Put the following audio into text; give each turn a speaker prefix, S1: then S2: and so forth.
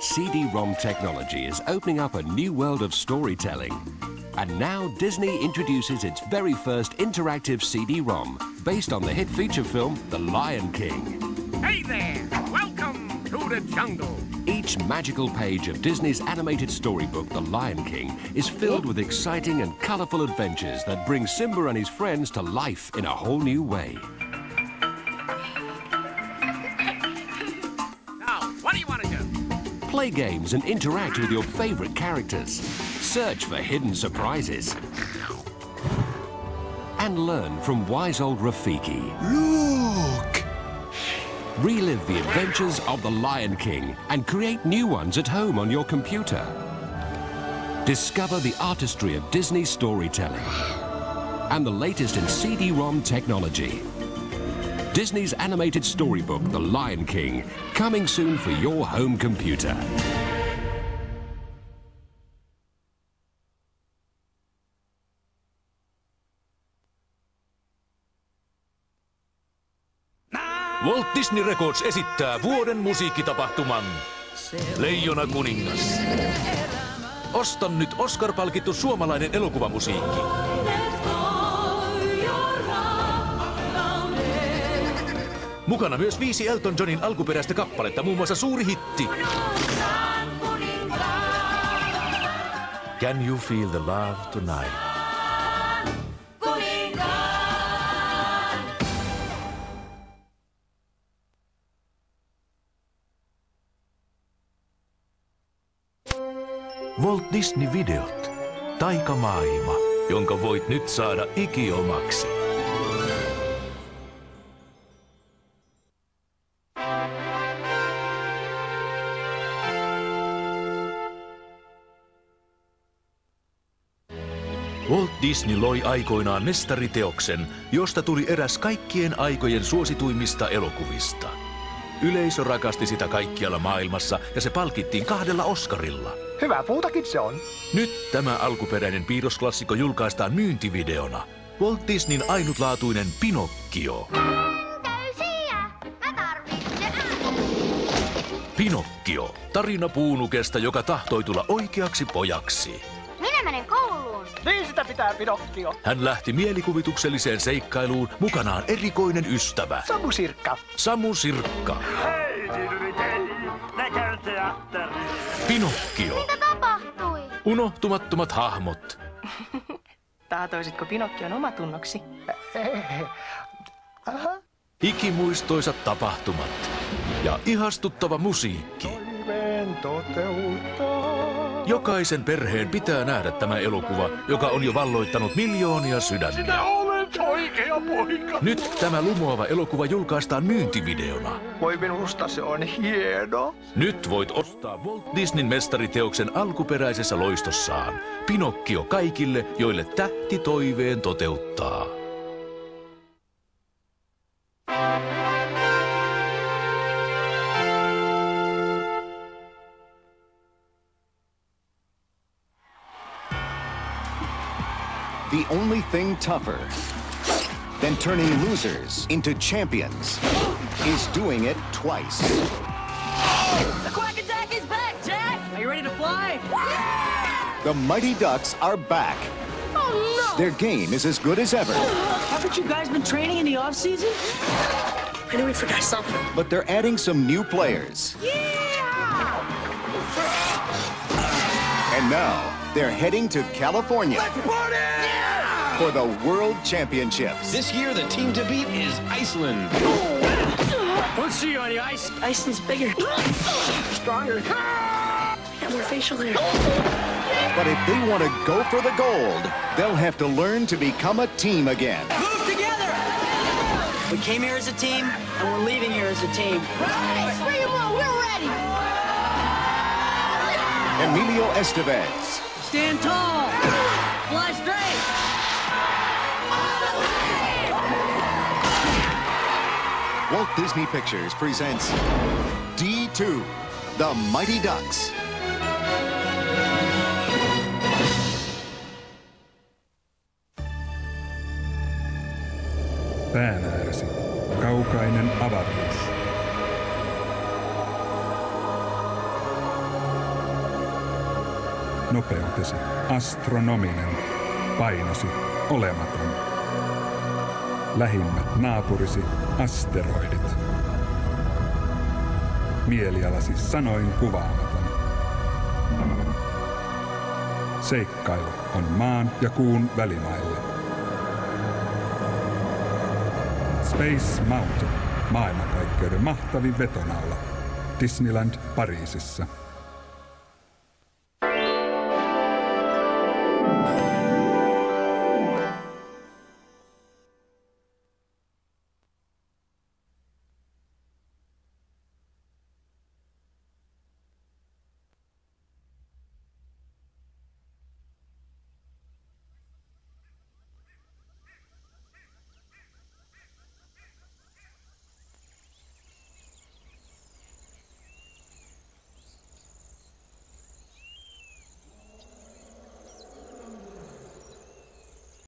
S1: CD-ROM technology is opening up a new world of storytelling. And now Disney introduces its very first interactive CD-ROM based on the hit feature film The Lion King.
S2: Hey there! Welcome to the jungle.
S1: Each magical page of Disney's animated storybook The Lion King is filled with exciting and colorful adventures that bring Simba and his friends to life in a whole new way. Play games and interact with your favorite characters. Search for hidden surprises. And learn from wise old Rafiki.
S3: Look!
S1: Relive the adventures of the Lion King and create new ones at home on your computer. Discover the artistry of Disney storytelling and the latest in CD-ROM technology. Disney's animated storybook, The Lion King, coming soon for your home computer.
S4: Walt Disney Records esittää vuoden musiikkitapahtuman Leijona kuningas. Osta nyt Oscar-palkittu suomalainen elokuvamusiikki. Mukana myös viisi Elton Johnin alkuperäistä kappaletta, muun muassa suuri hitti. Can you feel the love tonight? Walt Disney-videot. Taikamaailma, jonka voit nyt saada ikiomaksi. Walt Disney loi aikoinaan mestariteoksen, josta tuli eräs kaikkien aikojen suosituimmista elokuvista. Yleisö rakasti sitä kaikkialla maailmassa ja se palkittiin kahdella Oscarilla.
S3: Hyvä puutakin se on.
S4: Nyt tämä alkuperäinen piirrosklassikko julkaistaan myyntivideona. Walt Disneyn ainutlaatuinen Pinokkio.
S5: Täysiä! Mä tarvitsen
S4: Pinokkio, tarina puunukesta, joka tahtoi tulla oikeaksi pojaksi.
S5: Minä menen kouluun.
S3: Niin sitä pitää Pinokkio.
S4: Hän lähti mielikuvitukselliseen seikkailuun mukanaan erikoinen ystävä,
S3: Samu Sirkka.
S4: Samu Sirkka.
S6: Hei, teatterissa.
S4: Pinokkio,
S5: Mitä tapahtui?
S4: unohtumattomat hahmot.
S7: Tahtoisitko Pinokkion omatunnoksi?
S3: Aha.
S4: Ikimuistoisat tapahtumat ja ihastuttava musiikki.
S3: Toiveen toteuttaa.
S4: Jokaisen perheen pitää nähdä tämä elokuva, joka on jo valloittanut miljoonia sydämiä.
S6: Olet oikea poika.
S4: Nyt tämä lumoava elokuva julkaistaan myyntivideona.
S3: Voi minusta se on hieno.
S4: Nyt voit ostaa Walt Disneyn mestariteoksen alkuperäisessä loistossaan. Pinokkio kaikille, joille tähti toiveen toteuttaa.
S8: The only thing tougher than turning losers into champions is doing it twice.
S9: The Quack Attack is back, Jack! Are you ready to fly? Yeah!
S8: The Mighty Ducks are back.
S9: Oh, no!
S8: Their game is as good as ever,
S9: Haven't you guys been training in the off-season? I knew we forgot something.
S8: but they're adding some new players. Yeah! And now they're heading to California for the World Championships.
S10: This year, the team to beat is Iceland.
S9: Let's see you on the ice. Iceland's bigger. Stronger. Got more facial hair.
S8: But if they want to go for the gold, they'll have to learn to become a team again.
S9: Move together! We came here as a team, and we're leaving here as a team.
S5: Hey, Screamo, we're ready.
S8: Emilio Estevez,
S9: Stand tall. Fly straight.
S8: Walt Disney Pictures presents D2, The Mighty Ducks.
S11: Päänäärsi. Kaukainen avaruus. Nopeutesi astronominen, painosi olematon. Lähimmät naapurisi asteroidit. Mielialasi sanoin kuvaamaton. Seikkailu on maan ja kuun välimailla. Space Mountain, maailmankaikkeuden mahtavin vetonaula. Disneyland Pariisissa.